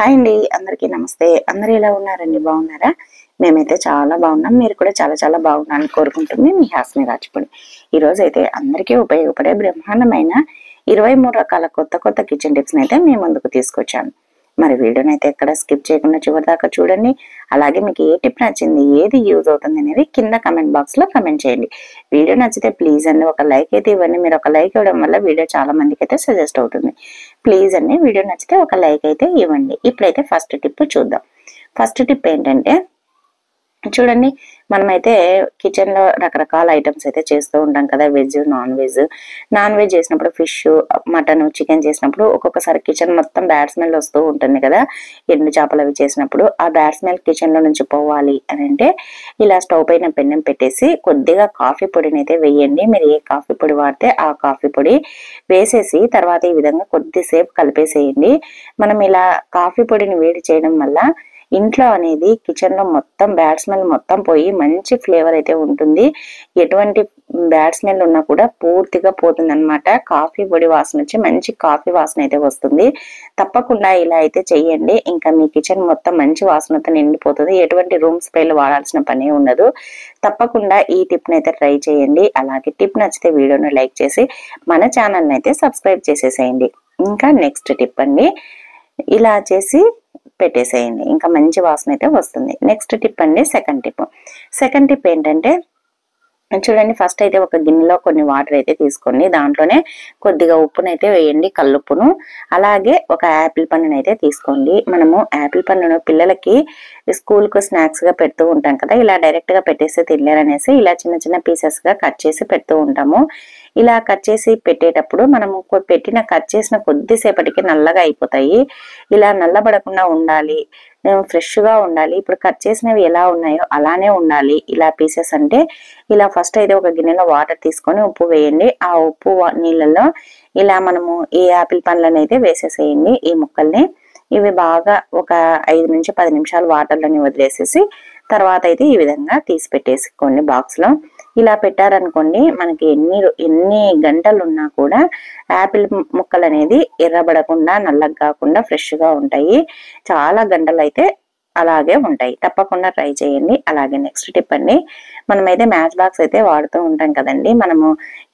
Hi అండి. అందరికీ నమస్తే. అందరు ఎలా ఉన్నారండి? బాగున్నారా? మేమైతే చాలా బాగున్నాం. మీరు కూడా చాలా చాలా బాగున్నారని కోరుకుంటుంది మీ హాస్ని రాజపూడి. ఈ రోజు అయితే అందరికీ ఉపయోగపడే బ్రహ్మాండమైన ఇరవై మూడు రకాల కొత్త కొత్త కిచెన్ టిప్స్ అయితే మీ ముందుకు తీసుకొచ్చాను. మరి వీడియోని అయితే ఎక్కడ స్కిప్ చేయకుండా చివరిదాకా చూడండి. అలాగే మీకు ఏ టిప్ నచ్చింది ఏది యూజ్ అవుతుంది అనేది కింద కమెంట్ బాక్స్లో కమెంట్ చేయండి. వీడియో నచ్చితే ప్లీజ్ అండి ఒక లైక్ అయితే ఇవ్వండి. మీరు ఒక లైక్ ఇవ్వడం వల్ల వీడియో చాలా మందికి అయితే సజెస్ట్ అవుతుంది. ప్లీజ్ అండి వీడియో నచ్చితే ఒక లైక్ అయితే ఇవ్వండి. ఇప్పుడైతే ఫస్ట్ టిప్ చూద్దాం. ఫస్ట్ టిప్ ఏంటంటే చూడండి మనమైతే కిచెన్లో రకరకాల ఐటమ్స్ అయితే చేస్తూ ఉంటాం కదా veg non veg. Non veg చేసినప్పుడు ఫిష్ మటన్ చికెన్ చేసినప్పుడు ఒక్కొక్కసారి కిచెన్ మొత్తం బ్యాడ్ స్మెల్ వస్తూ ఉంటుంది కదా ఎండు చేపలు అవి చేసినప్పుడు ఆ బ్యాడ్ స్మెల్ కిచెన్లో నుంచి పోవాలి అని అంటే ఇలా స్టవ్ పైన పెన్నం పెట్టేసి కొద్దిగా కాఫీ పొడిని అయితే వేయండి. మీరు ఏ కాఫీ పొడి వాడితే ఆ కాఫీ పొడి వేసేసి తర్వాత ఈ విధంగా కొద్దిసేపు కలిపేసేయండి. మనం ఇలా కాఫీ పొడిని వేడి చేయడం వల్ల ఇంట్లో అనేది కిచెన్లో మొత్తం బ్యాడ్ స్మెల్ మొత్తం పోయి మంచి ఫ్లేవర్ అయితే ఉంటుంది. ఎటువంటి బ్యాడ్ స్మెల్ ఉన్నా కూడా పూర్తిగా పోతుంది అనమాట కాఫీ పొడి వాసన వచ్చి మంచి కాఫీ వాసన అయితే వస్తుంది. తప్పకుండా ఇలా అయితే చెయ్యండి. ఇంకా మీ కిచెన్ మొత్తం మంచి వాసనతో నిండిపోతుంది. ఎటువంటి రూమ్ స్ప్రేలు వాడాల్సిన పని ఉండదు. తప్పకుండా ఈ టిప్ని అయితే ట్రై చేయండి. అలాగే టిప్ నచ్చితే వీడియోను లైక్ చేసి మన ఛానల్ని అయితే సబ్స్క్రైబ్ చేసేసేయండి. ఇంకా నెక్స్ట్ టిప్ అండి. ఇలా చేసి పెట్టేసేయండి. ఇంకా మంచి వాసన అయితే వస్తుంది. నెక్స్ట్ టిప్ అండి సెకండ్ టిప్ సెకండ్ టిప్ ఏంటంటే చూడండి ఫస్ట్ అయితే ఒక గిన్నెలో కొన్ని వాటర్ అయితే తీసుకోండి. దాంట్లోనే కొద్దిగా ఉప్పునైతే వేయండి కల్లుప్పును. అలాగే ఒక యాపిల్ పండును అయితే తీసుకోండి. మనము యాపిల్ పండును పిల్లలకి స్కూల్కు పెడుతూ ఉంటాం కదా ఇలా డైరెక్ట్గా పెట్టేసి తినలేరనేసి ఇలా చిన్న చిన్న పీసెస్గా కట్ చేసి పెడుతూ ఉంటాము. ఇలా కట్ చేసి పెట్టేటప్పుడు మనము పెట్టిన కట్ చేసిన కొద్దిసేపటికి నల్లగా అయిపోతాయి. ఇలా నల్లబడకుండా ఉండాలి. ఫ్రెష్గా ఉండాలి. ఇప్పుడు కట్ చేసినవి ఎలా ఉన్నాయో అలానే ఉండాలి. ఇలా పీసెస్ అంటే ఇలా ఫస్ట్ అయితే ఒక గిన్నెలో వాటర్ తీసుకొని ఉప్పు వేయండి. ఆ ఉప్పు నీళ్ళలో ఇలా మనము ఈ యాపిల్ పండ్లను అయితే వేసేసేయండి. ఈ ముక్కల్ని ఇవి బాగా ఒక ఐదు నుంచి పది నిమిషాలు వాటర్లోని వదిలేసేసి తర్వాత అయితే ఈ విధంగా తీసి పెట్టేసుకోండి బాక్స్లో ఇలా పెట్టారనుకోండి మనకి ఎన్ని ఎన్ని గంటలు ఉన్నా కూడా యాపిల్ ముక్కలు అనేది ఎర్రబడకుండా నల్లగా కాకుండా ఫ్రెష్గా ఉంటాయి. చాలా గంటలు అయితే అలాగే ఉంటాయి. తప్పకుండా ట్రై చేయండి. అలాగే నెక్స్ట్ టిప్ అండి మనమైతే మ్యాచ్ బాక్స్ అయితే వాడుతూ ఉంటాం కదండి. మనము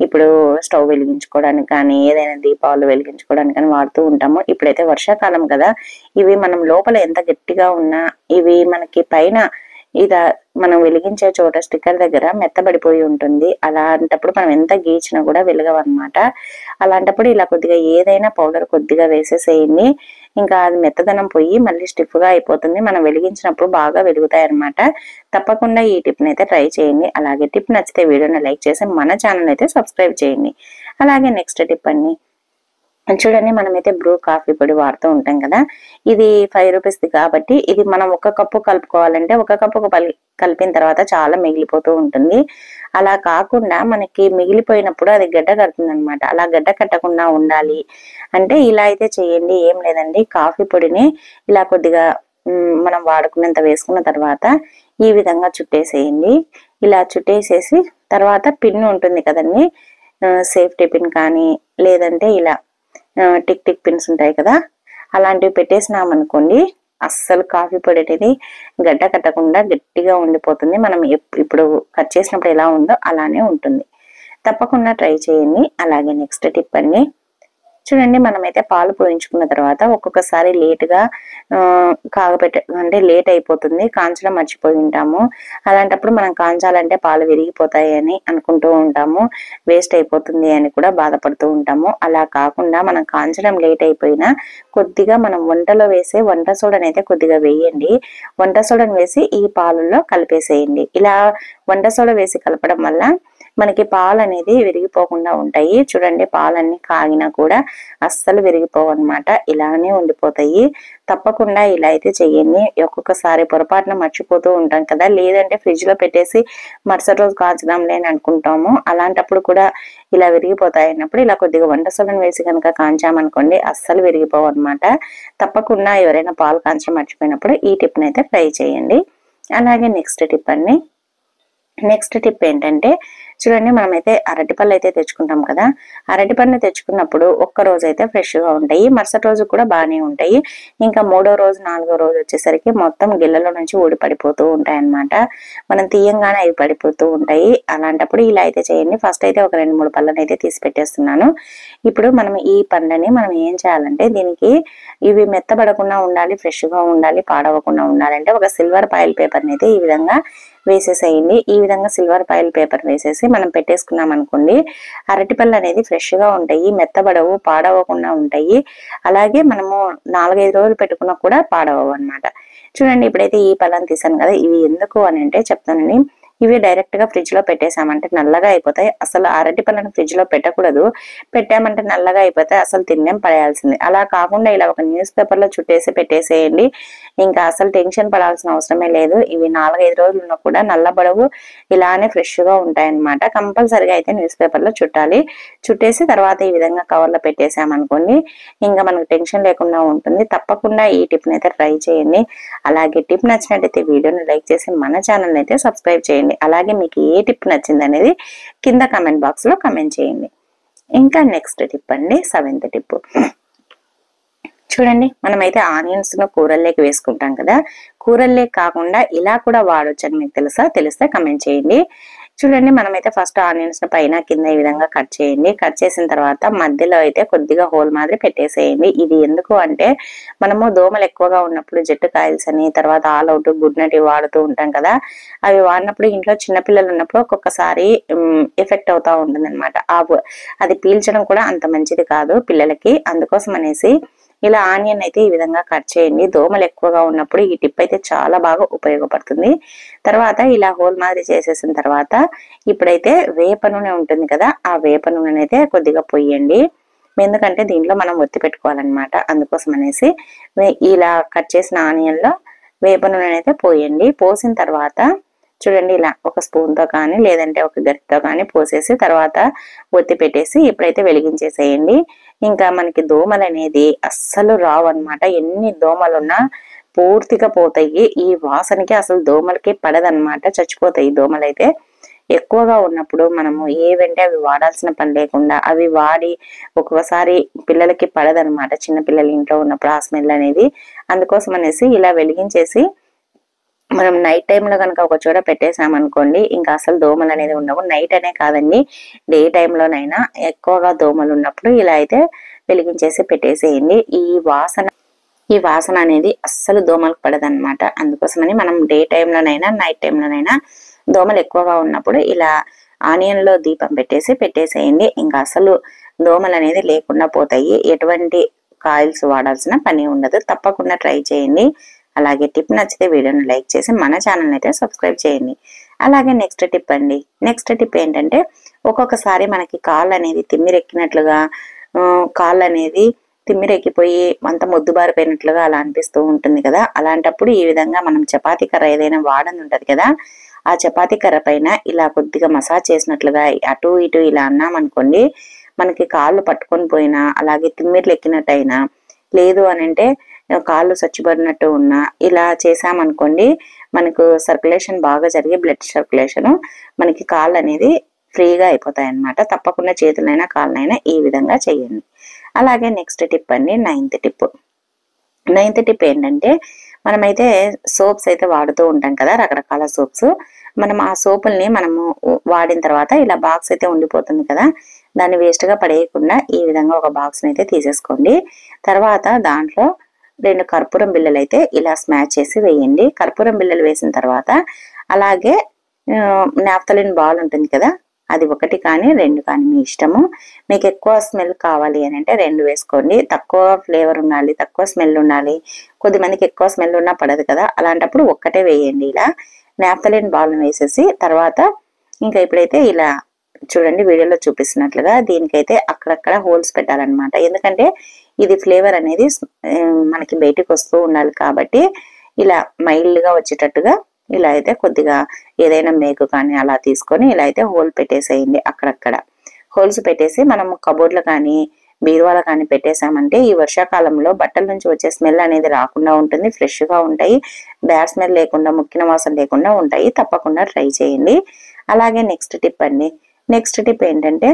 ఇప్పుడు స్టవ్ వెలిగించుకోవడానికి కానీ ఏదైనా దీపావళి వెలిగించుకోవడానికి కానీ వాడుతూ ఉంటాము. ఇప్పుడైతే వర్షాకాలం కదా ఇవి మనం లోపల ఎంత గట్టిగా ఉన్నా ఇవి మనకి పైన ఇదా మనం వెలిగించే చోట స్టిక్కర్ దగ్గర మెత్తబడిపోయి ఉంటుంది. అలాంటప్పుడు మనం ఎంత గీచినా కూడా వెలగవన్నమాట. అలాంటప్పుడు ఇలా కొద్దిగా ఏదైనా పౌడర్ కొద్దిగా వేసేసేయండి. ఇంకా అది మెత్తదనం పోయి మళ్ళీ స్టిఫ్గా అయిపోతుంది. మనం వెలిగించినప్పుడు బాగా వెలుగుతాయి అన్నమాట తప్పకుండా ఈ టిప్ని అయితే ట్రై చేయండి. అలాగే టిప్ నచ్చితే వీడియోని లైక్ చేసి మన ఛానల్ అయితే సబ్స్క్రైబ్ చేయండి. అలాగే నెక్స్ట్ టిప్ అండి. చూడండి మనమైతే బ్రూ కాఫీ పొడి వాడుతూ ఉంటాం కదా. ఇది ఫైవ్ రూపీస్ది కాబట్టి ఇది మనం ఒక కప్పు కలుపుకోవాలంటే ఒక కప్పు కలిపిన తర్వాత చాలా మిగిలిపోతూ ఉంటుంది. అలా కాకుండా మనకి మిగిలిపోయినప్పుడు అది గడ్డ కడుతుంది అనమాట అలా గడ్డ కట్టకుండా ఉండాలి. అంటే ఇలా అయితే చేయండి ఏం లేదండి. కాఫీ పొడిని ఇలా కొద్దిగా మనం వాడుకున్నంత వేసుకున్న తర్వాత ఈ విధంగా చుట్టేసేయండి. ఇలా చుట్టేసేసి తర్వాత పిన్ ఉంటుంది కదండి. సేఫ్టీ పిన్ కానీ లేదంటే ఇలా టిక్ టిక్ పిన్స్ ఉంటాయి కదా అలాంటివి పెట్టేసినాం అనుకోండి అస్సలు కాఫీ పొడి అనేది గడ్డ కట్టకుండా గట్టిగా ఉండిపోతుంది. మనం ఇప్పుడు కట్ చేసినప్పుడు ఎలా ఉందో అలానే ఉంటుంది. తప్పకుండా ట్రై చేయండి. అలాగే నెక్స్ట్ టిప్ అండి చూడండి మనమైతే పాలు పోయించుకున్న తర్వాత ఒక్కొక్కసారి లేటుగా కాగబెట్ట అంటే లేట్ అయిపోతుంది కాంచడం మర్చిపోయి ఉంటాము. అలాంటప్పుడు మనం కాంచాలంటే పాలు విరిగిపోతాయి అని అనుకుంటూ ఉంటాము. వేస్ట్ అయిపోతుంది అని కూడా బాధపడుతూ ఉంటాము. అలా కాకుండా మనం కాంచడం లేట్ అయిపోయినా కొద్దిగా మనం వంటలో వేసే వంట సోడని అయితే కొద్దిగా వేయండి. వంట సోడను వేసి ఈ పాలల్లో కలిపేసేయండి. ఇలా వంట సోడ వేసి కలపడం వల్ల మనకి పాలు అనేది విరిగిపోకుండా ఉంటాయి. చూడండి పాలన్నీ కాగినా కూడా అస్సలు విరిగిపోవు అనమాట ఇలానే ఉండిపోతాయి. తప్పకుండా ఇలా అయితే చెయ్యండి. ఒక్కొక్కసారి పొరపాటున మర్చిపోతూ ఉంటాం కదా. లేదంటే ఫ్రిడ్జ్లో పెట్టేసి మరుసటి రోజు కాచుదాంలే అని అనుకుంటాము. అలాంటప్పుడు కూడా ఇలా విరిగిపోతాయి అన్నప్పుడు ఇలా కొద్దిగా వంట సొలను వేసి కనుక కాంచామనుకోండి అస్సలు విరిగిపోవు అనమాట తప్పకుండా ఎవరైనా పాలు కాంచడం మర్చిపోయినప్పుడు ఈ టిప్ అయితే ట్రై చేయండి అలాగే నెక్స్ట్ టిప్ అండి. నెక్స్ట్ టిప్ ఏంటంటే చూడండి మనమైతే అరటిపళ్ళు అయితే తెచ్చుకుంటాం కదా. అరటిపళ్ళు తెచ్చుకున్నప్పుడు ఒక్క రోజు అయితే ఫ్రెష్గా ఉంటాయి. మరుసటి రోజు కూడా బాగానే ఉంటాయి. ఇంకా మూడో రోజు నాలుగో రోజు వచ్చేసరికి మొత్తం గిళ్ళలో నుంచి ఊడి పడిపోతూ ఉంటాయి అన్నమాట మనం తీయంగానే అవి పడిపోతూ ఉంటాయి. అలాంటప్పుడు ఇలా అయితే చేయండి. ఫస్ట్ అయితే ఒక రెండు మూడు పళ్ళని అయితే తీసి పెట్టేస్తున్నాను. ఇప్పుడు మనం ఈ పండ్లని మనం ఏం చేయాలంటే దీనికి ఇవి మెత్తబడకుండా ఉండాలి ఫ్రెష్గా ఉండాలి పాడవకుండా ఉండాలంటే ఒక సిల్వర్ పాయిల్ పేపర్ని అయితే ఈ విధంగా వేసేసేయండి. ఈ విధంగా సిల్వర్ పాయిల్ పేపర్ వేసేసి మనం పెట్టేసుకున్నాం అనుకోండి అరటిపళ్ళు అనేది ఫ్రెష్గా ఉంటాయి మెత్తబడవు పాడవకుండా ఉంటాయి. అలాగే మనము నాలుగైదు రోజులు పెట్టుకున్నా కూడా పాడవవు అన్నమాట. చూడండి ఇప్పుడైతే ఈ పళ్ళని తీసాను కదా ఇవి ఎందుకు అని అంటే చెప్తానండి ఇవి డైరెక్ట్గా ఫ్రిడ్జ్లో పెట్టేశామంటే నల్లగా అయిపోతాయి. అసలు అరటి పళ్ళని ఫ్రిడ్జ్లో పెట్టకూడదు. పెట్టామంటే నల్లగా అయిపోతాయి. అసలు తిన్నేం పడేయాల్సింది. అలా కాకుండా ఇలా ఒక న్యూస్ పేపర్లో చుట్టేసి పెట్టేసేయండి. ఇంకా అసలు టెన్షన్ పడాల్సిన అవసరమే లేదు. ఇవి నాలుగైదు రోజులు ఉన్నా కూడా నల్లబడవు ఇలానే ఫ్రెష్గా ఉంటాయన్నమాట. కంపల్సరిగా అయితే న్యూస్ పేపర్లో చుట్టాలి. చుట్టేసి తర్వాత ఈ విధంగా కవర్లో పెట్టేసామనుకోండి ఇంకా మనకు టెన్షన్ లేకుండా ఉంటుంది. తప్పకుండా ఈ టిప్ అయితే ట్రై చేయండి. అలాగే టిప్ నచ్చినట్టయితే వీడియోని లైక్ చేసి మన ఛానల్ అయితే సబ్స్క్రైబ్ చేయండి. అలాగే మీకు ఏ టిప్ నచ్చింది అనేది కింద కమెంట్ బాక్స్లో కమెంట్ చేయండి. ఇంకా నెక్స్ట్ టిప్ అండి సెవెంత్ టిప్ చూడండి మనమైతే ఆనియన్స్ను కూరల్లోకి వేసుకుంటాం కదా. కూరల్లోకి కాకుండా ఇలా కూడా వాడొచ్చు అని మీకు తెలుసా? తెలిస్తే కమెంట్ చేయండి. చూడండి మనమైతే ఫస్ట్ ఆనియన్స్ పైన కింద ఈ విధంగా కట్ చేయండి. కట్ చేసిన తర్వాత మధ్యలో అయితే కొద్దిగా హోల్ మాదిరి పెట్టేసేయండి. ఇది ఎందుకు అంటే మనము దోమలు ఎక్కువగా ఉన్నప్పుడు జట్టు కాయల్స్ అని తర్వాత ఆల్ అవుట్ గుడ్ నైట్ వాడుతూ ఉంటాం కదా అవి వాడినప్పుడు ఇంట్లో చిన్నపిల్లలు ఉన్నప్పుడు ఒక్కొక్కసారి ఎఫెక్ట్ అవుతా ఉంటుంది అనమాట అది పీల్చడం కూడా అంత మంచిది కాదు పిల్లలకి. అందుకోసం అనేసి ఇలా ఆనియన్ అయితే ఈ విధంగా కట్ చేయండి. దోమలు ఎక్కువగా ఉన్నప్పుడు ఈ టిప్ అయితే చాలా బాగా ఉపయోగపడుతుంది. తర్వాత ఇలా హోల్ మాదిరి చేసేసిన తర్వాత ఇప్పుడైతే వేప నూనె ఉంటుంది కదా ఆ వేప నూనె అయితే కొద్దిగా పొయ్యండి. ఎందుకంటే దీంట్లో మనం ఒత్తి పెట్టుకోవాలన్నమాట. అందుకోసం అనేసి ఇలా కట్ చేసిన ఆనియన్లో వేప నూనె అయితే పోయండి. పోసిన తర్వాత చూడండి ఇలా ఒక స్పూన్తో కానీ లేదంటే ఒక గరిటతో కానీ పోసేసి తర్వాత ఒత్తి పెట్టేసి ఇప్పుడైతే వెలిగించేసేయండి. ఇంకా మనకి దోమలు అనేది అస్సలు రావు అనమాట ఎన్ని దోమలున్నా పూర్తిగా పోతాయి. ఈ వాసనకి అసలు దోమలకి పడదన్నమాట. చచ్చిపోతాయి దోమలైతే. ఎక్కువగా ఉన్నప్పుడు మనము ఏవంటే అవి వాడాల్సిన పని లేకుండా అవి వాడి ఒక్కొక్కసారి పిల్లలకి పడదనమాట చిన్న పిల్లలు ఇంట్లో ఉన్నప్పుడు ఆ స్మెల్ అనేది అందుకోసం అనేసి ఇలా వెలిగించేసి మనం నైట్ టైంలో కనుక ఒక చోట పెట్టేసామనుకోండి ఇంకా అసలు దోమలు అనేది ఉండవు. నైట్ అనే కాదండి. డే టైంలోనైనా ఎక్కువగా దోమలు ఉన్నప్పుడు ఇలా అయితే వెలిగించేసి పెట్టేసేయండి. ఈ వాసన ఈ వాసన అనేది అస్సలు దోమలకు పడదనమాట అందుకోసమని మనం డే టైంలోనైనా నైట్ టైంలోనైనా దోమలు ఎక్కువగా ఉన్నప్పుడు ఇలా ఆనియన్లో దీపం పెట్టేసి పెట్టేసేయండి. ఇంకా అసలు దోమలు అనేది లేకుండా పోతాయి. ఎటువంటి కాయిల్స్ వాడాల్సిన పని ఉండదు. తప్పకుండా ట్రై చేయండి. అలాగే టిప్ నచ్చితే వీడియోను లైక్ చేసి మన ఛానల్ అయితే సబ్స్క్రైబ్ చేయండి. అలాగే నెక్స్ట్ టిప్ అండి. నెక్స్ట్ టిప్ ఏంటంటే ఒక్కొక్కసారి మనకి కాళ్ళు అనేది తిమ్మిరెక్కినట్లుగా కాళ్ళు అనేది తిమ్మిరెక్కిపోయి అంత మొద్దుబారిపోయినట్లుగా అలా అనిపిస్తూ ఉంటుంది కదా. అలాంటప్పుడు ఈ విధంగా మనం చపాతీ కర్ర ఏదైనా వాడని ఉంటుంది కదా ఆ చపాతీ కర్ర పైన ఇలా కొద్దిగా మసాజ్ చేసినట్లుగా అటు ఇటు ఇలా అన్నామనుకోండి మనకి కాళ్ళు పట్టుకొని పోయినా అలాగే తిమ్మిర్లు ఎక్కినట్టయినా లేదు అని అంటే కాళ్ళు సచ్చిబడినట్టు ఉన్నా ఇలా చేసామనుకోండి మనకు సర్క్యులేషన్ బాగా జరిగి బ్లడ్ సర్క్యులేషన్ మనకి కాళ్ళు అనేది ఫ్రీగా అయిపోతాయి అన్నమాట తప్పకుండా చేతులైనా కాళ్ళనైనా ఈ విధంగా చేయండి. అలాగే నెక్స్ట్ టిప్ అండి నైన్త్ టిప్ నైన్త్ టిప్ ఏంటంటే మనమైతే సోప్స్ అయితే వాడుతూ ఉంటాం కదా రకరకాల సోప్స్ మనం ఆ సోపుల్ని మనము వాడిన తర్వాత ఇలా బాక్స్ అయితే ఉండిపోతుంది కదా దాన్ని వేస్ట్గా పడేయకుండా ఈ విధంగా ఒక బాక్స్ని అయితే తీసేసుకోండి. తర్వాత దాంట్లో రెండు కర్పూరం బిళ్ళలు అయితే ఇలా స్మాచ్ చేసి వేయండి. కర్పూరం బిళ్ళలు వేసిన తర్వాత అలాగే నాఫ్తలిన్ బాల్ ఉంటుంది కదా అది ఒకటి కానీ రెండు కానీ మీ ఇష్టము. మీకు ఎక్కువ స్మెల్ కావాలి అని అంటే రెండు వేసుకోండి. తక్కువ ఫ్లేవర్ ఉండాలి తక్కువ స్మెల్ ఉండాలి. కొద్ది మందికి ఎక్కువ స్మెల్ ఉన్నా పడదు కదా అలాంటప్పుడు ఒక్కటే వేయండి ఇలా. నాఫ్తలిన్ బాల్ వేసేసి తర్వాత ఇంకా ఇప్పుడైతే ఇలా చూడండి వీడియోలో చూపిస్తున్నట్లుగా దీనికైతే అక్కడక్కడ హోల్స్ పెట్టాలన్నమాట. ఎందుకంటే ఇది ఫ్లేవర్ అనేది మనకి బయటికి వస్తూ ఉండాలి కాబట్టి ఇలా మైల్డ్గా వచ్చేటట్టుగా ఇలా అయితే కొద్దిగా ఏదైనా మేకు కానీ అలా తీసుకొని ఇలా అయితే హోల్ పెట్టేసేయండి అక్కడక్కడ. హోల్స్ పెట్టేసి మనం కబోర్డ్లు కానీ బీరువాలు కానీ పెట్టేసామంటే ఈ వర్షాకాలంలో బట్టల నుంచి వచ్చే స్మెల్ అనేది రాకుండా ఉంటుంది ఫ్రెష్గా ఉంటాయి. బ్యాడ్ స్మెల్ లేకుండా ముక్కిన వాసన లేకుండా ఉంటాయి. తప్పకుండా ట్రై చేయండి. అలాగే నెక్స్ట్ టిప్ అండి. నెక్స్ట్ టిప్ ఏంటంటే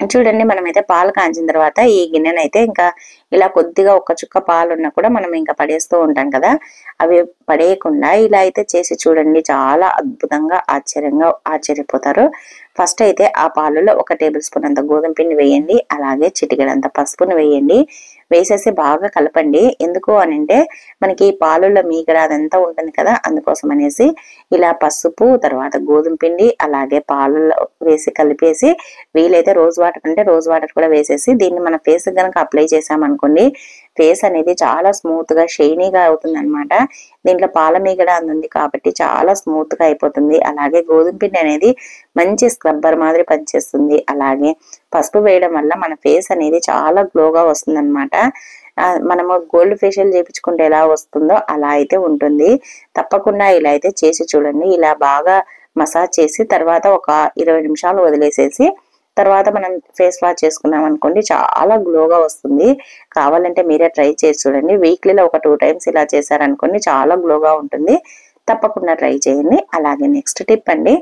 చూడండి మనమైతే పాలు కాంచిన తర్వాత ఈ గిన్నెనైతే ఇంకా ఇలా కొద్దిగా ఒక చుక్క పాలున్నా కూడా మనం ఇంకా పడేస్తూ ఉంటాం కదా. అవి పడేయకుండా ఇలా అయితే చేసి చూడండి. చాలా అద్భుతంగా ఆశ్చర్యంగా ఆశ్చర్యపోతారు. ఫస్ట్ అయితే ఆ పాలలో ఒక టేబుల్ స్పూన్ అంత గోధుమ పిండి వేయండి. అలాగే చిటికెడంత పసుపును వేయండి. వేసేసి బాగా కలపండి. ఎందుకు అని అంటే మనకి పాలులో మీగడ అదంతా ఉంటుంది కదా. అందుకోసం అనేసి ఇలా పసుపు తర్వాత గోధుమ పిండి అలాగే పాలలో వేసి కలిపేసి వీలైతే రోజ్ వాటర్ అంటే రోజ్ వాటర్ కూడా వేసేసి దీన్ని మన ఫేస్ కనుక అప్లై అనుకోండి ఫేస్ అనేది చాలా స్మూత్గా షైనీగా అవుతుంది అనమాట దీంట్లో పాల మీగడ అందుంది కాబట్టి చాలా స్మూత్గా అయిపోతుంది. అలాగే గోధుమ పిండి అనేది మంచి స్క్రబ్బర్ మాదిరి పనిచేస్తుంది. అలాగే పసుపు వేయడం వల్ల మన ఫేస్ అనేది చాలా గ్లోగా వస్తుంది అనమాట మనము గోల్డ్ ఫేషియల్ చేయించుకుంటే ఎలా వస్తుందో అలా అయితే ఉంటుంది. తప్పకుండా ఇలా అయితే చేసి చూడండి. ఇలా బాగా మసాజ్ చేసి తర్వాత ఒక ఇరవై నిమిషాలు వదిలేసేసి తర్వాత మనం ఫేస్ వాష్ చేసుకున్నాం అనుకోండి చాలా గ్లోగా వస్తుంది. కావాలంటే మీరే ట్రై చేసి చూడండి. వీక్లీలో ఒక టూ టైమ్స్ ఇలా చేశారనుకోండి చాలా గ్లోగా ఉంటుంది. తప్పకుండా ట్రై చేయండి. అలాగే నెక్స్ట్ టిప్ అండి.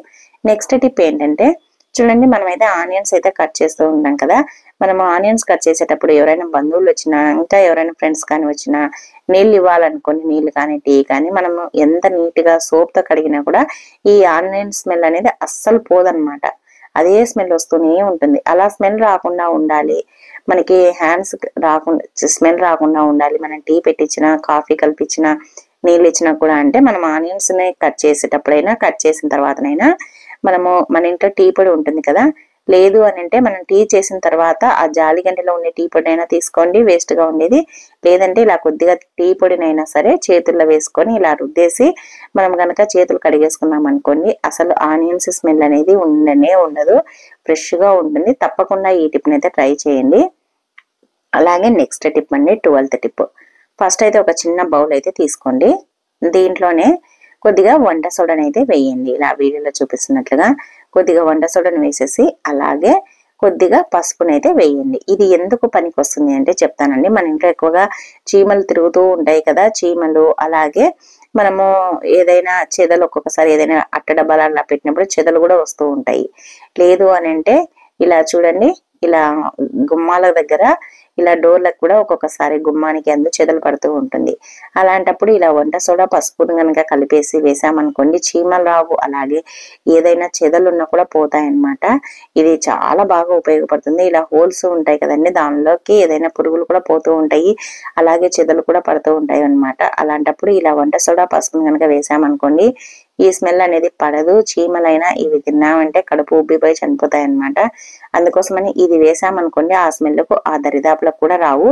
నెక్స్ట్ టిప్ ఏంటంటే చూడండి మనమైతే ఆనియన్స్ అయితే కట్ చేస్తూ ఉంటాం కదా. మనం ఆనియన్స్ కట్ చేసేటప్పుడు ఎవరైనా బంధువులు వచ్చినా ఇంకా ఎవరైనా ఫ్రెండ్స్ కానీ వచ్చినా నీళ్ళు ఇవ్వాలనుకోండి నీళ్ళు కానీ టీ కానీ మనం ఎంత నీట్గా సోప్తో కడిగినా కూడా ఈ ఆనియన్ స్మెల్ అనేది అస్సలు పోదనమాట అదే స్మెల్ వస్తూనే ఉంటుంది. అలా స్మెల్ రాకుండా ఉండాలి. మనకి హ్యాండ్స్ రాకుండా స్మెల్ రాకుండా ఉండాలి. మనం టీ పెట్టించిన కాఫీ కల్పించిన నీళ్ళు ఇచ్చినా కూడా అంటే మనం ఆనియన్స్ని కట్ చేసేటప్పుడైనా కట్ చేసిన తర్వాతనైనా మనము మన ఇంట్లో టీ పొడి ఉంటుంది కదా లేదు అని అంటే మనం టీ చేసిన తర్వాత ఆ జాలి గంటలో ఉండే టీ పొడినైనా తీసుకోండి వేస్ట్గా ఉండేది. లేదంటే ఇలా కొద్దిగా టీ పొడినైనా సరే చేతుల్లో వేసుకొని ఇలా రుద్దేసి మనం కనుక చేతులు కడిగేసుకున్నాం అనుకోండి అసలు ఆనియన్స్ స్మెల్ అనేది ఉండనే ఉండదు. ఫ్రెష్గా ఉంటుంది. తప్పకుండా ఈ టిప్ని అయితే ట్రై చేయండి. అలాగే నెక్స్ట్ టిప్ అండి ట్వెల్త్ టిప్. ఫస్ట్ అయితే ఒక చిన్న బౌల్ అయితే తీసుకోండి. దీంట్లోనే కొద్దిగా వంట సోడాని అయితే వేయండి. ఇలా వీడియోలో చూపిస్తున్నట్లుగా కొద్దిగా వంట సోడాను వేసేసి అలాగే కొద్దిగా పసుపుని అయితే వేయండి. ఇది ఎందుకు పనికి వస్తుంది అంటే చెప్తానండి. మన ఇంట్లో ఎక్కువగా చీమలు తిరుగుతూ ఉంటాయి కదా చీమలు అలాగే మనము ఏదైనా చెదలు ఒక్కొక్కసారి ఏదైనా అట్ట డబ్బాలు అలా పెట్టినప్పుడు చెదలు కూడా వస్తూ ఉంటాయి. లేదు అని అంటే ఇలా చూడండి ఇలా గుమ్మాల దగ్గర ఇలా డోర్లకు కూడా ఒక్కొక్కసారి గుమ్మానికి అందు చెదలు పడుతూ ఉంటుంది. అలాంటప్పుడు ఇలా వంట సోడా పసుపును కనుక కలిపేసి వేసామనుకోండి చీమలు రావు అలాగే ఏదైనా చెదలు ఉన్నా కూడా పోతాయన్నమాట. ఇది చాలా బాగా ఉపయోగపడుతుంది. ఇలా హోల్స్ ఉంటాయి కదండి దానిలోకి ఏదైనా పురుగులు కూడా పోతూ ఉంటాయి అలాగే చెదలు కూడా పడుతూ ఉంటాయి అన్నమాట అలాంటప్పుడు ఇలా వంట సోడా పసుపును కనుక వేసామనుకోండి ఈ స్మెల్ అనేది పడదు. చీమలైనా ఇవి తిన్నామంటే కడుపు ఉబ్బిపోయి చనిపోతాయి అన్నమాట అందుకోసమని ఇది వేసామనుకోండి ఆ స్మెల్కు ఆ దరిదాపులకు కూడా రావు.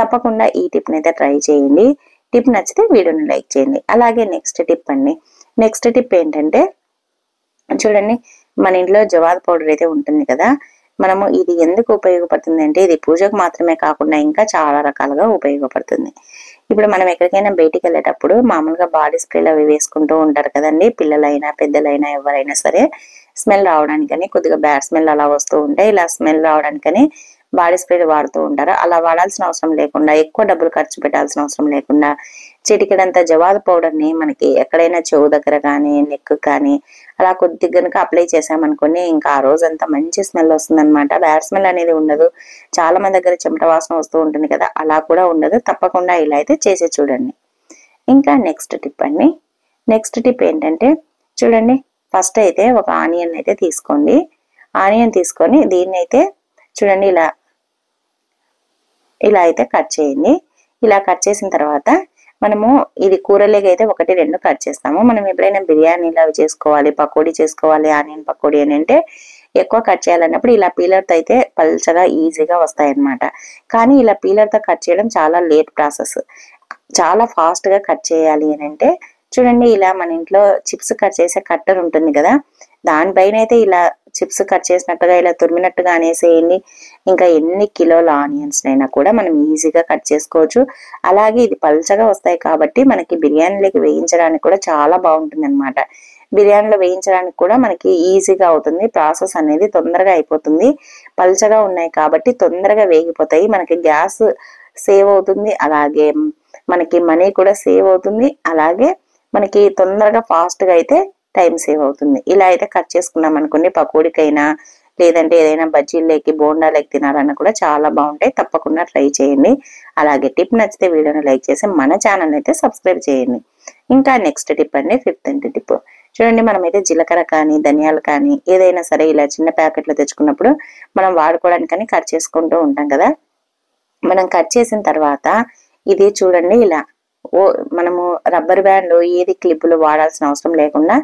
తప్పకుండా ఈ టిప్ని అయితే ట్రై చేయండి. టిప్ నచ్చితే వీడియోని లైక్ చేయండి. అలాగే నెక్స్ట్ టిప్ అండి. నెక్స్ట్ టిప్ ఏంటంటే చూడండి మన ఇంట్లో జవాద్ పౌడర్ అయితే ఉంటుంది కదా మనము ఇది ఎందుకు ఉపయోగపడుతుంది అంటే ఇది పూజకు మాత్రమే కాకుండా ఇంకా చాలా రకాలుగా ఉపయోగపడుతుంది. ఇప్పుడు మనం ఎక్కడికైనా బయటికి వెళ్ళేటప్పుడు మామూలుగా బాడీ స్ప్రేలు అవి వేసుకుంటూ ఉంటారు కదండి. పిల్లలైనా పెద్దలైనా ఎవరైనా సరే స్మెల్ రావడానికని కొద్దిగా బ్యాడ్ స్మెల్ అలా వస్తూ ఉంటాయి ఇలా స్మెల్ రావడానికని బాడీ స్ప్రేలు వాడుతూ ఉంటారు. అలా వాడాల్సిన అవసరం లేకుండా ఎక్కువ డబ్బులు ఖర్చు పెట్టాల్సిన అవసరం లేకుండా చిటికెడంత జవాదు పౌడర్ని మనకి ఎక్కడైనా చెవు దగ్గర కానీ నెక్ కానీ అలా కొద్ది గనుక అప్లై చేసామనుకోండి ఇంకా ఆ రోజంతా మంచి స్మెల్ వస్తుందన్నమాట. బ్యాడ్ స్మెల్ అనేది ఉండదు. చాలా మంది దగ్గర చెమట వాసన వస్తూ ఉంటుంది కదా అలా కూడా ఉండదు. తప్పకుండా ఇలా అయితే చేసి చూడండి. ఇంకా నెక్స్ట్ టిప్ అండి. నెక్స్ట్ టిప్ ఏంటంటే చూడండి ఫస్ట్ అయితే ఒక ఆనియన్ అయితే తీసుకోండి. ఆనియన్ తీసుకొని దీన్ని అయితే చూడండి ఇలా ఇలా అయితే కట్ చేయండి. ఇలా కట్ చేసిన తర్వాత మనము ఇది కూరలేక అయితే ఒకటి రెండు కట్ చేస్తాము. మనం ఎప్పుడైనా బిర్యానీలు అవి చేసుకోవాలి పకోడీ చేసుకోవాలి ఆనియన్ పకోడీ అని అంటే ఎక్కువ కట్ చేయాలన్నప్పుడు ఇలా పీలర్తో అయితే పల్చగా ఈజీగా వస్తాయన్నమాట. కానీ ఇలా పీలర్తో కట్ చేయడం చాలా లేట్ ప్రాసెస్. చాలా ఫాస్ట్గా గా కట్ చేయాలి అని అంటే చూడండి ఇలా మన ఇంట్లో చిప్స్ కట్ చేసే కట్టర్ ఉంటుంది కదా దానిపైన అయితే ఇలా చిప్స్ కట్ చేసినట్టుగా ఇలా తురిమినట్టుగా అనేసేయండి ఇంకా ఎన్ని కిలోల ఆనియన్స్ అయినా కూడా మనం ఈజీగా కట్ చేసుకోవచ్చు. అలాగే ఇది పల్చగా వస్తాయి కాబట్టి మనకి బిర్యానీలోకి వేయించడానికి కూడా చాలా బాగుంటుంది అనమాట బిర్యానీలో వేయించడానికి కూడా మనకి ఈజీగా అవుతుంది. ప్రాసెస్ అనేది తొందరగా అయిపోతుంది. పల్చగా ఉన్నాయి కాబట్టి తొందరగా వేగిపోతాయి. మనకి గ్యాస్ సేవ్ అవుతుంది. అలాగే మనకి మనీ కూడా సేవ్ అవుతుంది. అలాగే మనకి తొందరగా ఫాస్ట్గా అయితే టైం సేవ్ అవుతుంది. ఇలా అయితే కట్ చేసుకున్నాం అనుకోండి పకోడికైనా లేదంటే ఏదైనా బజ్జీల్లోకి బోండాలకి తినాలన్నా కూడా చాలా బాగుంటాయి. తప్పకుండా ట్రై చేయండి. అలాగే టిప్ నచ్చితే వీడియోని లైక్ చేసి మన ఛానల్ అయితే సబ్స్క్రైబ్ చేయండి. ఇంకా నెక్స్ట్ టిప్ అండి ఫిఫ్త్ అండ్ టిప్. చూడండి మనమైతే జీలకర్ర కానీ ధనియాలు కానీ ఏదైనా సరే ఇలా చిన్న ప్యాకెట్లు తెచ్చుకున్నప్పుడు మనం వాడుకోవడానికని కట్ చేసుకుంటూ ఉంటాం కదా. మనం కట్ చేసిన తర్వాత ఇది చూడండి ఇలా మనము రబ్బర్ బ్యాండ్ ఏది క్లిప్పులు వాడాల్సిన అవసరం లేకుండా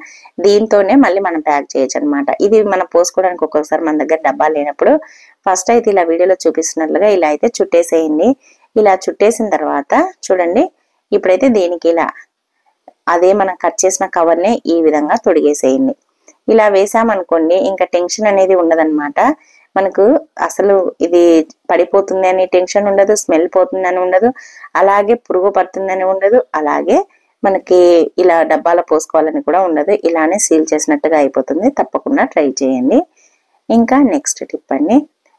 దీంతోనే మళ్ళీ మనం ప్యాక్ చేయొచ్చు అనమాట ఇది మనం పోసుకోవడానికి ఒక్కొక్కసారి మన దగ్గర డబ్బా లేనప్పుడు ఫస్ట్ అయితే ఇలా వీడియోలో చూపిస్తున్నట్లుగా ఇలా అయితే చుట్టేసేయండి. ఇలా చుట్టేసిన తర్వాత చూడండి ఇప్పుడైతే దీనికి ఇలా అదే మనం కట్ చేసిన కవర్ని ఈ విధంగా తొడిగేసేయండి. ఇలా వేసామనుకోండి ఇంకా టెన్షన్ అనేది ఉండదన్నమాట మనకు అసలు ఇది పడిపోతుంది అని టెన్షన్ ఉండదు స్మెల్ పోతుందని ఉండదు అలాగే పురుగు పడుతుందని ఉండదు అలాగే మనకి ఇలా డబ్బాలో పోసుకోవాలని కూడా ఉండదు. ఇలానే సీల్ చేసినట్టుగా అయిపోతుంది. తప్పకుండా ట్రై చేయండి. ఇంకా నెక్స్ట్ టిప్ అండి.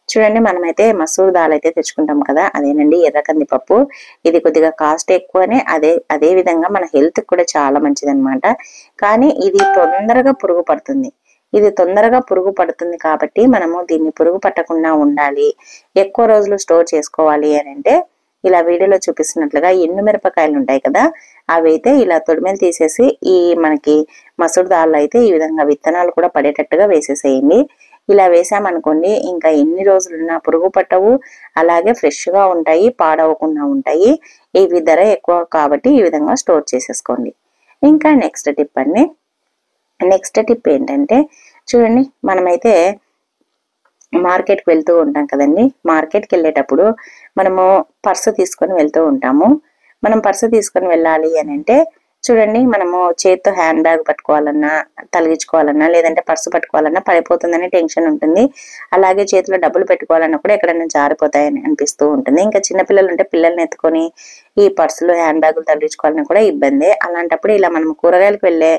చూడండి మనమైతే మసూర్ దాల్ అయితే తెచ్చుకుంటాం కదా అదేనండి ఎర్ర కందిపప్పు ఇది కొద్దిగా కాస్ట్ ఎక్కువనే అదే అదే విధంగా మన హెల్త్ కూడా చాలా మంచిదన్నమాట. కానీ ఇది తొందరగా పురుగు పడుతుంది. ఇది తొందరగా పురుగు పడుతుంది కాబట్టి మనము దీన్ని పురుగు పట్టకుండా ఉండాలి. ఎక్కువ రోజులు స్టోర్ చేసుకోవాలి అని అంటే ఇలా వీడియోలో చూపిస్తున్నట్లుగా ఎండు మిరపకాయలు ఉంటాయి కదా అవి అయితే ఇలా తొడిమెలు తీసేసి ఈ మనకి మసూర్ దాళ్ళు అయితే ఈ విధంగా విత్తనాలు కూడా పడేటట్టుగా వేసేసేయండి. ఇలా వేసామనుకోండి ఇంకా ఎన్ని రోజులున్నా పురుగు పట్టవు అలాగే ఫ్రెష్గా ఉంటాయి పాడవకుండా ఉంటాయి. ఇవి ధర ఎక్కువ కాబట్టి ఈ విధంగా స్టోర్ చేసేసుకోండి. ఇంకా నెక్స్ట్ టిప్ అండి నెక్స్ట్ టిప్ ఏంటంటే చూడండి మనమైతే మార్కెట్కి వెళ్తూ ఉంటాం కదండి. మార్కెట్కి వెళ్ళేటప్పుడు మనము పర్సు తీసుకొని వెళ్తూ ఉంటాము. మనం పర్సు తీసుకొని వెళ్ళాలి అని అంటే చూడండి మనము చేతితో హ్యాండ్ బ్యాగ్ పట్టుకోవాలన్నా తలిగించుకోవాలన్నా లేదంటే పర్సు పట్టుకోవాలన్నా పడిపోతుందని టెన్షన్ ఉంటుంది. అలాగే చేతిలో డబ్బులు పెట్టుకోవాలన్నా కూడా ఎక్కడైనా జారిపోతాయని అనిపిస్తూ ఉంటుంది. ఇంకా చిన్నపిల్లలు ఉంటే పిల్లల్ని ఎత్తుకొని ఈ పర్సులు హ్యాండ్ బ్యాగులు తగిలించుకోవాలని కూడా ఇబ్బందే. అలాంటప్పుడు ఇలా మనం కూరగాయలకు వెళ్ళే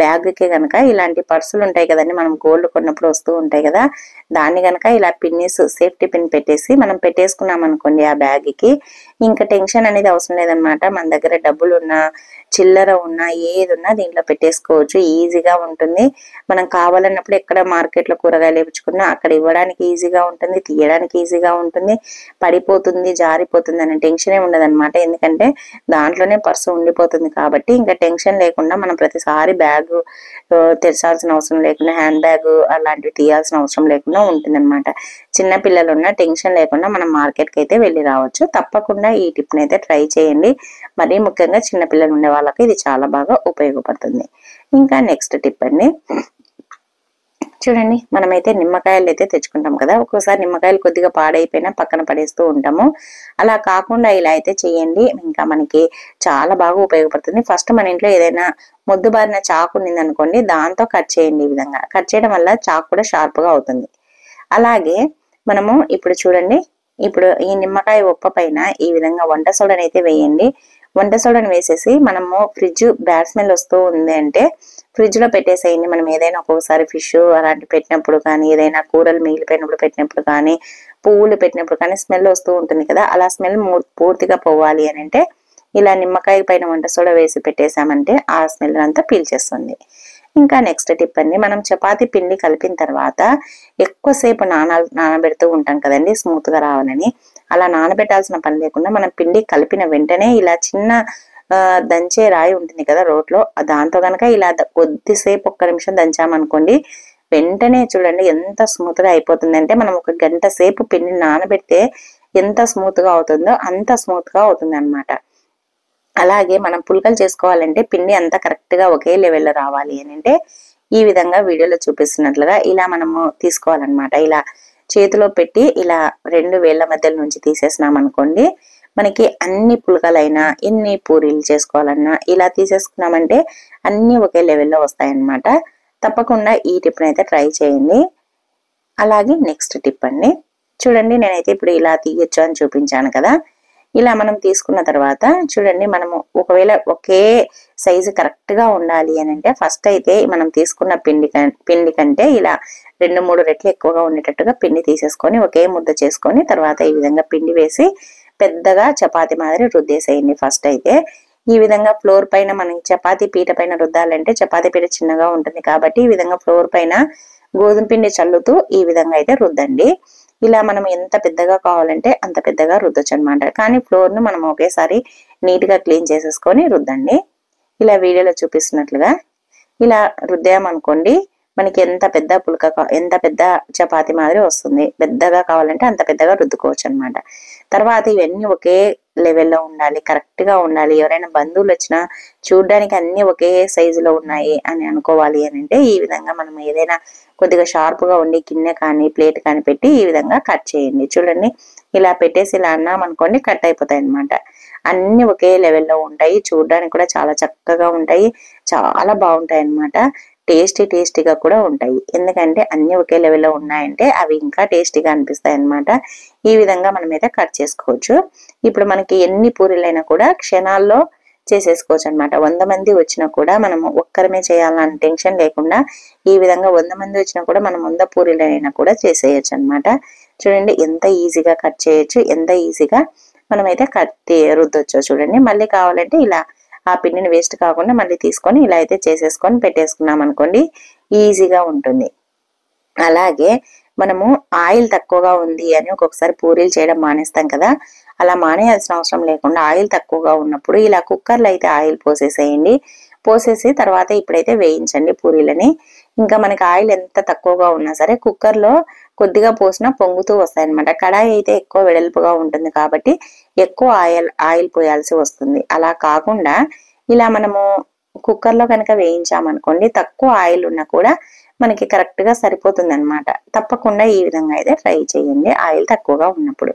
బ్యాగ్కి కనుక ఇలాంటి పర్సులు ఉంటాయి కదండి మనం గోల్డ్ కొన్నప్పుడు వస్తూ ఉంటాయి కదా దాన్ని కనుక ఇలా పిన్నిస్ సేఫ్టీ పిన్ పెట్టేసి మనం పెట్టేసుకున్నాం అనుకోండి ఆ బ్యాగ్కి. ఇంకా టెన్షన్ అనేది అవసరం లేదనమాట. మన దగ్గర డబ్బులు ఉన్న చిల్లర ఉన్నా ఏది ఉన్నా దీంట్లో పెట్టేసుకోవచ్చు. ఈజీగా ఉంటుంది. మనం కావాలన్నప్పుడు ఎక్కడ మార్కెట్లో కూరగాయలు వేపించుకున్నా అక్కడ ఇవ్వడానికి ఈజీగా ఉంటుంది తీయడానికి ఈజీగా ఉంటుంది. పడిపోతుంది జారిపోతుంది అనే టెన్షన్ ఉండదు అనమాట ఎందుకంటే దాంట్లోనే పర్సు ఉండిపోతుంది కాబట్టి ఇంకా టెన్షన్ లేకుండా మనం ప్రతిసారి బ్యాగ్ తెరచాల్సిన అవసరం లేకుండా హ్యాండ్ బ్యాగ్ అలాంటివి తీయాల్సిన అవసరం లేకుండా ఉంటుంది అనమాట చిన్న పిల్లలు ఉన్న టెన్షన్ లేకుండా మనం మార్కెట్కి అయితే వెళ్ళి రావచ్చు. తప్పకుండా ఈ టిప్ని అయితే ట్రై చేయండి. మరీ ముఖ్యంగా చిన్నపిల్లలు ఉండే వాళ్ళకి ఇది చాలా బాగా ఉపయోగపడుతుంది. ఇంకా నెక్స్ట్ టిప్ అండి. చూడండి మనమైతే నిమ్మకాయలు అయితే తెచ్చుకుంటాం కదా. ఒక్కోసారి నిమ్మకాయలు కొద్దిగా పాడైపోయినా పక్కన పడేస్తూ ఉంటాము. అలా కాకుండా ఇలా అయితే చేయండి. ఇంకా మనకి చాలా బాగా ఉపయోగపడుతుంది. ఫస్ట్ మన ఇంట్లో ఏదైనా ముద్దు బారిన చాకు ఉంది దాంతో కట్ చేయండి ఈ విధంగా. కట్ చేయడం వల్ల చాకు కూడా షార్ప్గా అవుతుంది. అలాగే మనము ఇప్పుడు చూడండి. ఇప్పుడు ఈ నిమ్మకాయ ఉప్ప పైన ఈ విధంగా వంట సోడాని అయితే వేయండి. వంట సోడాని వేసేసి మనము ఫ్రిడ్జ్ బ్యాడ్ స్మెల్ వస్తూ ఉంది అంటే ఫ్రిడ్జ్లో పెట్టేసేయండి. మనం ఏదైనా ఒక్కొక్కసారి ఫిష్ అలాంటి పెట్టినప్పుడు కానీ ఏదైనా కూరలు మిగిలిపోయినప్పుడు పెట్టినప్పుడు కానీ పువ్వులు పెట్టినప్పుడు కానీ స్మెల్ వస్తూ ఉంటుంది కదా. అలా స్మెల్ పూర్తిగా పోవాలి అని అంటే ఇలా నిమ్మకాయ పైన వంట సోడా వేసి పెట్టేసామంటే ఆ స్మెల్ అంతా పీల్చేస్తుంది. ఇంకా నెక్స్ట్ టిప్ అండి. మనం చపాతీ పిండి కలిపిన తర్వాత ఎక్కువసేపు నాన నానబెడుతూ ఉంటాం కదండి స్మూత్గా రావాలని. అలా నానబెట్టాల్సిన పని లేకుండా మనం పిండి కలిపిన వెంటనే ఇలా చిన్న దంచే రాయి ఉంటుంది కదా రోట్లో దాంతో కనుక ఇలా కొద్దిసేపు ఒక్క నిమిషం దంచామనుకోండి వెంటనే చూడండి ఎంత స్మూత్గా అయిపోతుంది అంటే మనం ఒక గంట సేపు పిండిని నానబెడితే ఎంత స్మూత్గా అవుతుందో అంత స్మూత్గా అవుతుంది అనమాట అలాగే మనం పుల్కలు చేసుకోవాలంటే పిండి అంతా కరెక్ట్గా ఒకే లెవెల్లో రావాలి అని అంటే ఈ విధంగా వీడియోలో చూపిస్తున్నట్లుగా ఇలా మనము తీసుకోవాలన్నమాట. ఇలా చేతిలో పెట్టి ఇలా రెండు వేళ్ళ మధ్యలో నుంచి తీసేసినాం అనుకోండి మనకి అన్ని పులకలైనా ఎన్ని పూరీలు చేసుకోవాలన్నా ఇలా తీసేసుకున్నామంటే అన్ని ఒకే లెవెల్లో వస్తాయన్నమాట. తప్పకుండా ఈ టిప్ని అయితే ట్రై చేయండి. అలాగే నెక్స్ట్ టిప్ అండి. చూడండి నేనైతే ఇప్పుడు ఇలా తీయొచ్చు అని చూపించాను కదా. ఇలా మనం తీసుకున్న తర్వాత చూడండి మనము ఒకవేళ ఒకే సైజు కరెక్ట్గా ఉండాలి అని అంటే ఫస్ట్ అయితే మనం తీసుకున్న పిండి పిండి కంటే ఇలా రెండు మూడు రెట్లు ఎక్కువగా ఉండేటట్టుగా పిండి తీసేసుకొని ఒకే ముద్ద చేసుకొని తర్వాత ఈ విధంగా పిండి వేసి పెద్దగా చపాతి మాదిరి రుద్దేసేయండి. ఫస్ట్ అయితే ఈ విధంగా ఫ్లోర్ పైన మనం చపాతీ పీట పైన రుద్దాలంటే చపాతీ పీట చిన్నగా ఉంటుంది కాబట్టి ఈ విధంగా ఫ్లోర్ పైన గోధుమ పిండి చల్లుతూ ఈ విధంగా అయితే రుద్దండి. ఇలా మనం ఎంత పెద్దగా కావాలంటే అంత పెద్దగా రుద్దొచ్చు అనమాట కానీ ఫ్లోర్ను మనం ఒకేసారి నీట్గా క్లీన్ చేసేసుకొని రుద్దండి. ఇలా వీడియోలో చూపిస్తున్నట్లుగా ఇలా రుద్దామనుకోండి మనకి ఎంత పెద్ద పులక ఎంత పెద్ద చపాతి మాదిరి వస్తుంది. పెద్దగా కావాలంటే అంత పెద్దగా రుద్దుకోవచ్చు అనమాట తర్వాత ఇవన్నీ ఒకే లెవెల్లో ఉండాలి కరెక్ట్గా ఉండాలి. ఎవరైనా బంధువులు వచ్చినా చూడడానికి అన్ని ఒకే సైజులో ఉన్నాయి అని అనుకోవాలి అని అంటే ఈ విధంగా మనం ఏదైనా కొద్దిగా షార్ప్గా ఉండి గిన్నె కానీ ప్లేట్ కానీ పెట్టి ఈ విధంగా కట్ చేయండి. చూడండి ఇలా పెట్టేసి ఇలా అన్నాం అనుకోండి కట్ అయిపోతాయి అనమాట అన్ని ఒకే లెవెల్లో ఉంటాయి చూడడానికి కూడా చాలా చక్కగా ఉంటాయి చాలా బాగుంటాయి అన్నమాట టేస్టీ టేస్టీగా కూడా ఉంటాయి. ఎందుకంటే అన్ని ఒకే లెవెల్లో ఉన్నాయంటే అవి ఇంకా టేస్టీగా అనిపిస్తాయి అన్నమాట. ఈ విధంగా మనం అయితే కట్ చేసుకోవచ్చు. ఇప్పుడు మనకి ఎన్ని పూరీలైనా కూడా క్షణాల్లో చేసేసుకోవచ్చు అనమాట వంద మంది వచ్చినా కూడా మనము ఒక్కరమే చేయాలని టెన్షన్ లేకుండా ఈ విధంగా వంద మంది వచ్చినా కూడా మనం వంద పూరీలైనా కూడా చేసేయచ్చు అన్నమాట. చూడండి ఎంత ఈజీగా కట్ చేయొచ్చు ఎంత ఈజీగా మనమైతే కట్ రుద్దొచ్చు. చూడండి మళ్ళీ కావాలంటే ఇలా ఆ పిండిని వేస్ట్ కాకుండా మళ్ళీ తీసుకొని ఇలా అయితే చేసేసుకొని పెట్టేసుకున్నాం అనుకోండి ఈజీగా ఉంటుంది. అలాగే మనము ఆయిల్ తక్కువగా ఉంది అని ఒక్కొక్కసారి పూరీలు చేయడం మానేస్తాం కదా అలా మానేయాల్సిన అవసరం లేకుండా ఆయిల్ తక్కువగా ఉన్నప్పుడు ఇలా కుక్కర్లో అయితే ఆయిల్ పోసేసేయండి. పోసేసి తర్వాత ఇప్పుడైతే వేయించండి పూరీలని. ఇంకా మనకి ఆయిల్ ఎంత తక్కువగా ఉన్నా సరే కుక్కర్లో కొద్దిగా పోసినా పొంగుతూ వస్తాయి అనమాట కడాయి అయితే ఎక్కువ వెడల్పుగా ఉంటుంది కాబట్టి ఎక్కువ ఆయిల్ ఆయిల్ పోయాల్సి వస్తుంది. అలా కాకుండా ఇలా మనము కుక్కర్లో కనుక వేయించామనుకోండి తక్కువ ఆయిల్ ఉన్నా కూడా మనకి కరెక్ట్గా సరిపోతుంది అనమాట తప్పకుండా ఈ విధంగా అయితే ఫ్రై చేయండి ఆయిల్ తక్కువగా ఉన్నప్పుడు.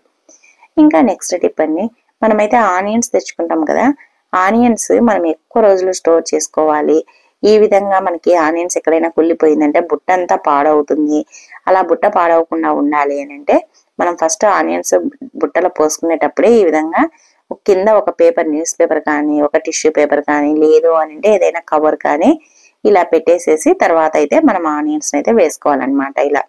ఇంకా నెక్స్ట్ టిప్ అండి మనమైతే ఆనియన్స్ తెచ్చుకుంటాం కదా ఆనియన్స్ మనం ఎక్కువ రోజులు స్టోర్ చేసుకోవాలి. ఈ విధంగా మనకి ఆనియన్స్ ఎక్కడైనా కుళ్ళిపోయిందంటే బుట్ట అంతా పాడవుతుంది. అలా బుట్ట పాడవకుండా ఉండాలి అని అంటే మనం ఫస్ట్ ఆనియన్స్ బుట్టలో పోసుకునేటప్పుడే ఈ విధంగా కింద ఒక పేపర్ న్యూస్ పేపర్ కానీ ఒక టిష్యూ పేపర్ కానీ లేదు అని అంటే ఏదైనా కవర్ కానీ ఇలా పెట్టేసేసి తర్వాత అయితే మనం ఆనియన్స్ అయితే వేసుకోవాలన్నమాట ఇలా.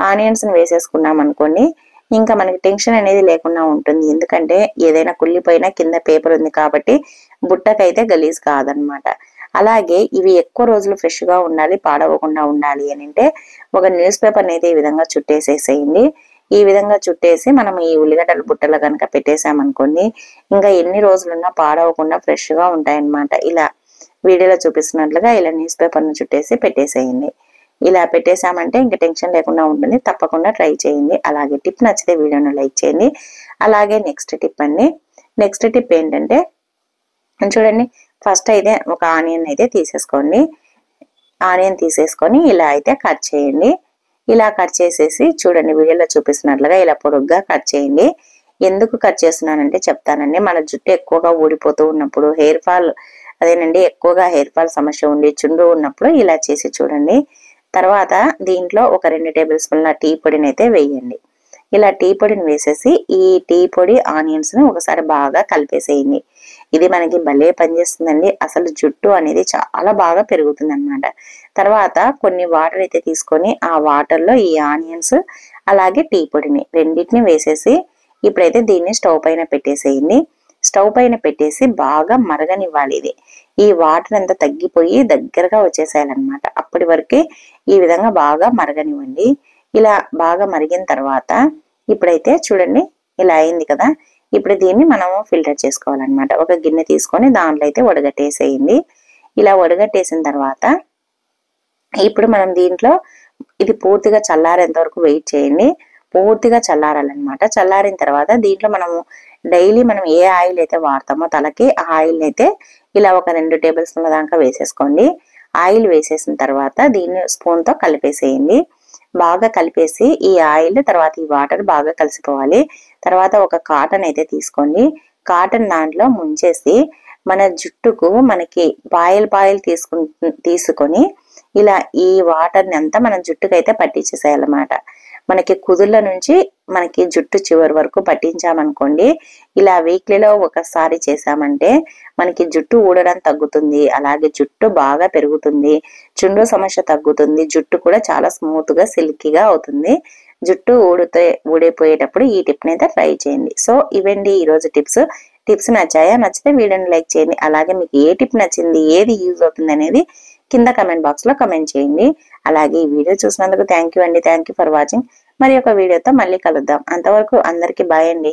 ఆనియన్స్ వేసేసుకున్నాం అనుకోండి ఇంకా మనకి టెన్షన్ అనేది లేకుండా ఉంటుంది. ఎందుకంటే ఏదైనా కుళ్ళిపోయినా కింద పేపర్ ఉంది కాబట్టి బుట్టకైతే గలీజ్ కాదనమాట అలాగే ఇవి ఎక్కువ రోజులు ఫ్రెష్గా ఉండాలి పాడవకుండా ఉండాలి అని అంటే ఒక న్యూస్ పేపర్ అయితే ఈ విధంగా చుట్టేసేసేయండి. ఈ విధంగా చుట్టేసి మనం ఈ ఉల్లిగడ్డల బుట్టలో కనుక పెట్టేసామనుకోండి ఇంకా ఎన్ని రోజులున్నా పాడవకుండా ఫ్రెష్గా ఉంటాయన్నమాట. ఇలా వీడియోలో చూపిస్తున్నట్లుగా ఇలా న్యూస్ పేపర్ను చుట్టేసి పెట్టేసేయండి. ఇలా పెట్టేశామంటే ఇంకా టెన్షన్ లేకుండా ఉంటుంది. తప్పకుండా ట్రై చేయండి. అలాగే టిప్ నచ్చితే వీడియోను లైక్ చేయండి. అలాగే నెక్స్ట్ టిప్ అండి. నెక్స్ట్ టిప్ ఏంటంటే చూడండి ఫస్ట్ అయితే ఒక ఆనియన్ అయితే తీసేసుకోండి. ఆనియన్ తీసేసుకొని ఇలా అయితే కట్ చేయండి. ఇలా కట్ చేసేసి చూడండి వీడియోలో చూపిస్తున్నట్లుగా ఇలా పొడుగ్గా కట్ చేయండి. ఎందుకు కట్ చేస్తున్నానంటే చెప్తానండి. మన జుట్టు ఎక్కువగా ఊడిపోతూ ఉన్నప్పుడు హెయిర్ ఫాల్ అదేనండి ఎక్కువగా హెయిర్ ఫాల్ సమస్య ఉండి చుండు ఉన్నప్పుడు ఇలా చేసి చూడండి. తర్వాత దీంట్లో ఒక రెండు టేబుల్ స్పూన్ల టీ పొడిని అయితే వేయండి. ఇలా టీ పొడిని వేసేసి ఈ టీ పొడి ఆనియన్స్ని ఒకసారి బాగా కలిపేసేయండి. ఇది మనకి భలే పనిచేస్తుందండి. అసలు జుట్టు అనేది చాలా బాగా పెరుగుతుంది అనమాట తర్వాత కొన్ని వాటర్ అయితే తీసుకొని ఆ వాటర్లో ఈ ఆనియన్స్ అలాగే టీ పొడిని రెండింటిని వేసేసి ఇప్పుడైతే దీన్ని స్టవ్ పైన పెట్టేసేయండి. స్టవ్ పైన పెట్టేసి బాగా మరగనివ్వాలి ఇది. ఈ వాటర్ అంతా తగ్గిపోయి దగ్గరగా వచ్చేసేయాలన్నమాట. అప్పటి వరకే ఈ విధంగా బాగా మరగనివ్వండి. ఇలా బాగా మరిగిన తర్వాత ఇప్పుడైతే చూడండి ఇలా అయింది కదా. ఇప్పుడు దీన్ని మనము ఫిల్టర్ చేసుకోవాలన్నమాట. ఒక గిన్నె తీసుకొని దాంట్లో అయితే వడగట్టేసేయండి. ఇలా వడగట్టేసిన తర్వాత ఇప్పుడు మనం దీంట్లో ఇది పూర్తిగా చల్లారేంత వరకు వెయిట్ చేయండి. పూర్తిగా చల్లారాలన్నమాట. చల్లారిన తర్వాత దీంట్లో మనము డైలీ మనం ఏ ఆయిల్ అయితే వాడతామో తలకి ఆ ఆయిల్ అయితే ఇలా ఒక రెండు టేబుల్ స్పూన్ల దాకా వేసేసుకోండి. ఆయిల్ వేసేసిన తర్వాత దీన్ని స్పూన్తో కలిపేసేయండి. బాగా కలిపేసి ఈ ఆయిల్ తర్వాత ఈ వాటర్ బాగా కలిసిపోవాలి. తర్వాత ఒక కాటన్ అయితే తీసుకోండి. కాటన్ దాంట్లో ముంచేసి మన జుట్టుకు మనకి పాయల్ పాయల్ తీసుకు తీసుకొని ఇలా ఈ వాటర్ని అంతా మనం జుట్టుకైతే పట్టించేసేయాలన్నమాట. మనకి కుదుళ్ళ నుంచి మనకి జుట్టు చివరి వరకు పట్టించామనుకోండి ఇలా వీక్లీలో ఒకసారి చేసామంటే మనకి జుట్టు ఊడడం తగ్గుతుంది అలాగే జుట్టు బాగా పెరుగుతుంది చుండ్రు సమస్య తగ్గుతుంది జుట్టు కూడా చాలా స్మూత్గా సిల్కీగా అవుతుంది. జుట్టు ఊడితే ఊడిపోయేటప్పుడు ఈ టిప్ని అయితే ట్రై చేయండి. సో ఇవండి ఈరోజు టిప్స్. టిప్స్ నచ్చాయా? నచ్చితే వీడియోని లైక్ చేయండి. అలాగే మీకు ఏ టిప్ నచ్చింది? ఏది యూజ్ అవుతుంది అనేది కింద కమెంట్ బాక్స్లో కమెంట్ చేయండి. అలాగే ఈ వీడియో చూసినందుకు థ్యాంక్ యూ అండి. థ్యాంక్ యూ ఫర్ వాచింగ్ మరి ఒక వీడియోతో మళ్ళీ కలుద్దాం. అంతవరకు అందరికీ బాయ్ అండి.